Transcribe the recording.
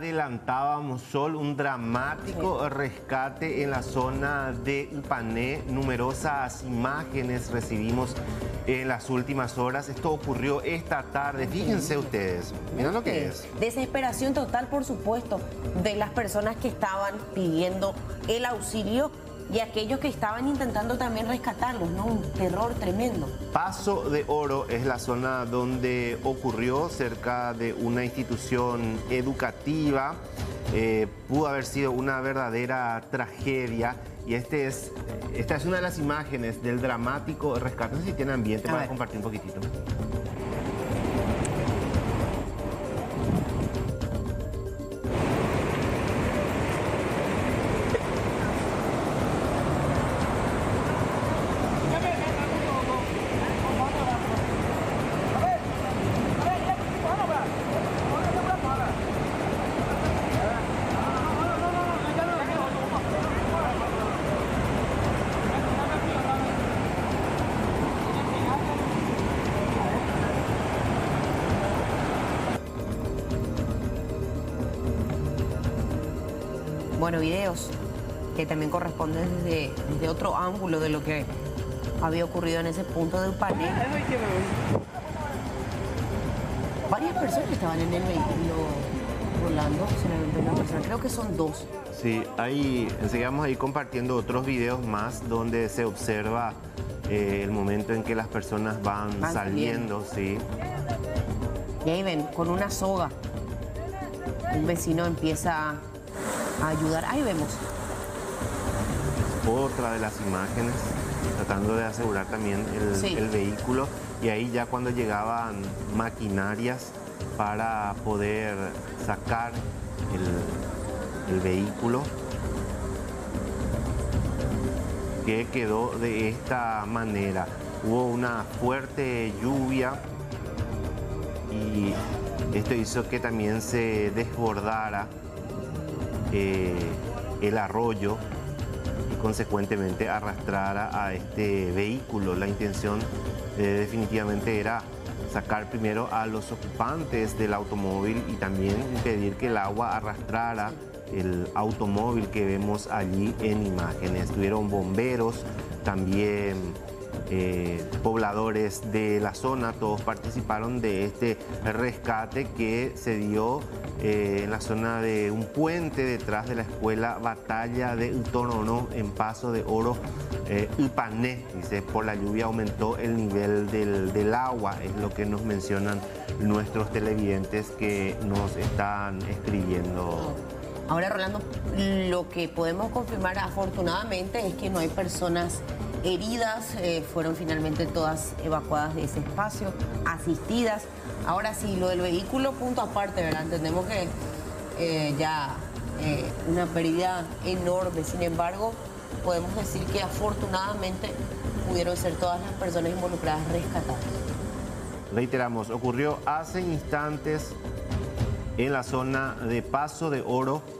Adelantábamos, Sol, un dramático rescate en la zona de Upané. Numerosas imágenes recibimos en las últimas horas. Esto ocurrió esta tarde. Fíjense ustedes, miren lo que es. Desesperación total, por supuesto, de las personas que estaban pidiendo el auxilio y aquellos que estaban intentando también rescatarlos, ¿no? Un terror tremendo. Paso de Oro es la zona donde ocurrió cerca de una institución educativa. Eh, pudo haber sido una verdadera tragedia y este es, esta es una de las imágenes del dramático rescate. No sé si tiene ambiente para compartir un poquitito. Bueno, videos que también corresponden desde, otro ángulo de lo que había ocurrido en ese punto del panel. Varias personas estaban en el vehículo volando, creo que son dos. Sí, ahí seguimos ahí compartiendo otros videos más donde se observa eh, el momento en que las personas van, saliendo, sí. Y ahí ven, con una soga, un vecino empieza ayudar. Ahí vemos. Otra de las imágenes, tratando de asegurar también el, vehículo. Y ahí ya cuando llegaban maquinarias para poder sacar el, el vehículo, que quedó de esta manera. Hubo una fuerte lluvia y esto hizo que también se desbordara eh, el arroyo y consecuentemente arrastrar a este vehículo. La intención eh, definitivamente era sacar primero a los ocupantes del automóvil y también impedir que el agua arrastrara el automóvil que vemos allí en imágenes. Tuvieron bomberos, también eh, pobladores de la zona, todos participaron de este rescate que se dio eh, en la zona de un puente detrás de la escuela Batalla de Utonono en Paso de Oro eh, Ipané. Dice, por la lluvia aumentó el nivel del, del agua, es lo que nos mencionan nuestros televidentes que nos están escribiendo. Ahora, Rolando, lo que podemos confirmar afortunadamente es que no hay personas heridas, eh, fueron finalmente todas evacuadas de ese espacio, asistidas. Ahora sí, lo del vehículo, punto aparte, ¿verdad? Entendemos que eh, ya eh, una pérdida enorme, sin embargo, podemos decir que afortunadamente pudieron ser todas las personas involucradas rescatadas. Reiteramos, ocurrió hace instantes en la zona de Paso de Oro